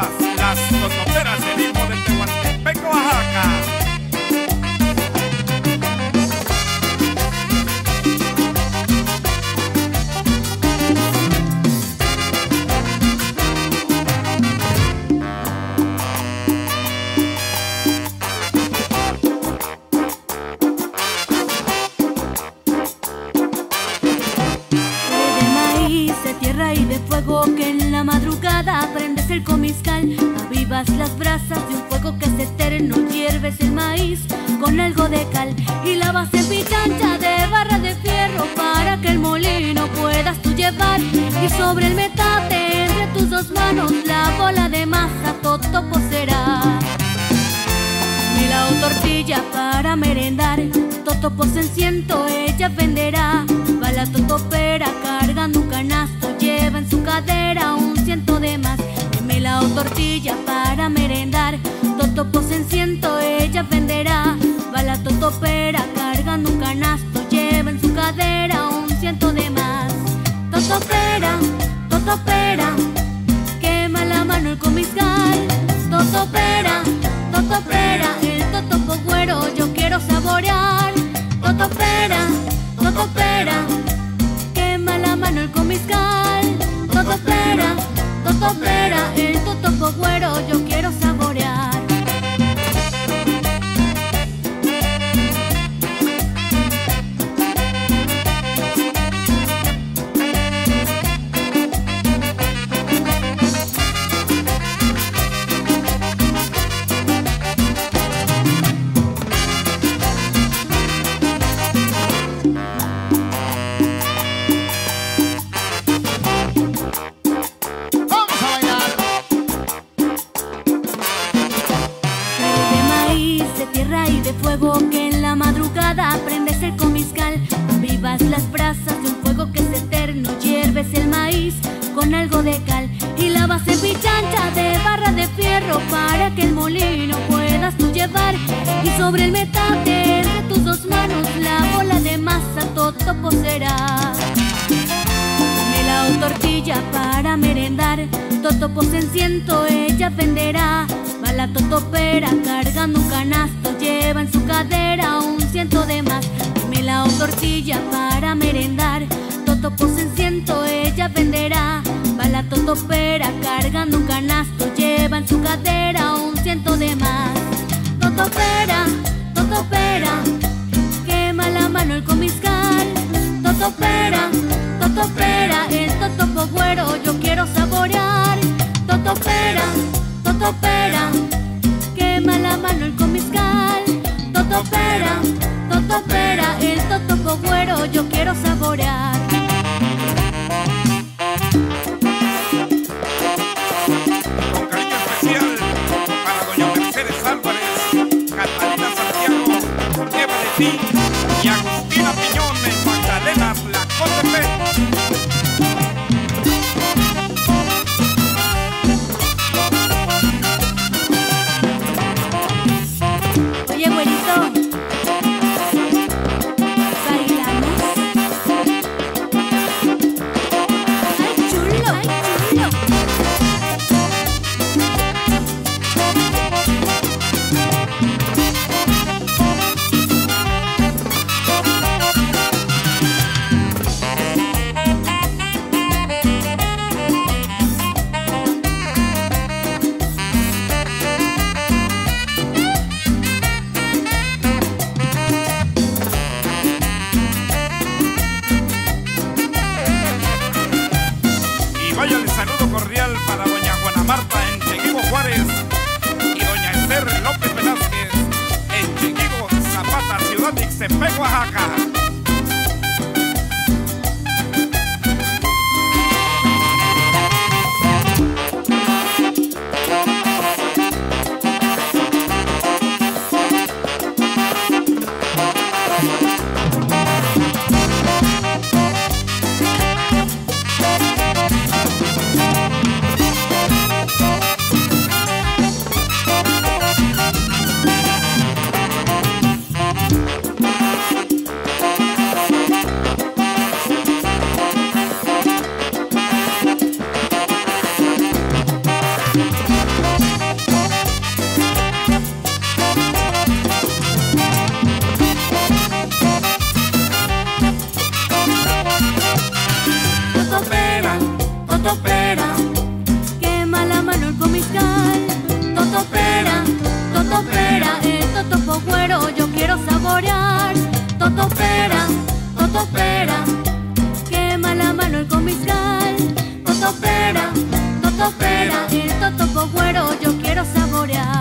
todas las cosmoperas tierra y de fuego que en la madrugada prendes el comiscal, avivas las brasas de un fuego que es eterno, hierves el maíz con algo de cal y lavas en pitancha de barra de fierro para que el molino puedas tú llevar y sobre el metate entre tus dos manos la bola de masa totopo será. Y la tortilla para merendar, totopo se encierra Totopera, totopera, quema la mano el comiscal. Totopera, totopera, el totopo güero yo quiero saborear. Totopera, totopera, quema la mano el comiscal. Totopera, totopera, el totopo güero yo quiero saborear. Las brasas de un fuego que es eterno, hierves el maíz con algo de cal y la base pichancha de barra de fierro para que el molino puedas tú llevar y sobre el metate entre tus dos manos la bola de masa totopo será. Mela o tortilla para merendar, totopos en ciento ella venderá. Va la totopera cargando un canasto, lleva en su cadera un ciento de más. Mela o tortilla para merendar, totopos en ciento ella venderá. Va la totopera cargando un canasto, lleva en su cadera un ciento de más. Totopera, totopera, quema la mano el comiscal. Totopera, totopera, el totopo güero yo quiero saborear. Totopera, totopera, quema la mano el comiscal. Totopera, totopera, el totopo güero yo quiero saborear. Con cariño especial para doña Mercedes Álvarez, Catalina Santiago, Eva de ti y Y doña Esther López Velázquez en Chequigo Zapata, Ciudad de Ixtepec, Oaxaca. totopera, quema la mano el comiscal. Totopera, totopera, el totopo cuero yo quiero saborear. Totopera, totopera, quema la mano el comiscal. Totopera, totopera, el totopo cuero yo quiero saborear.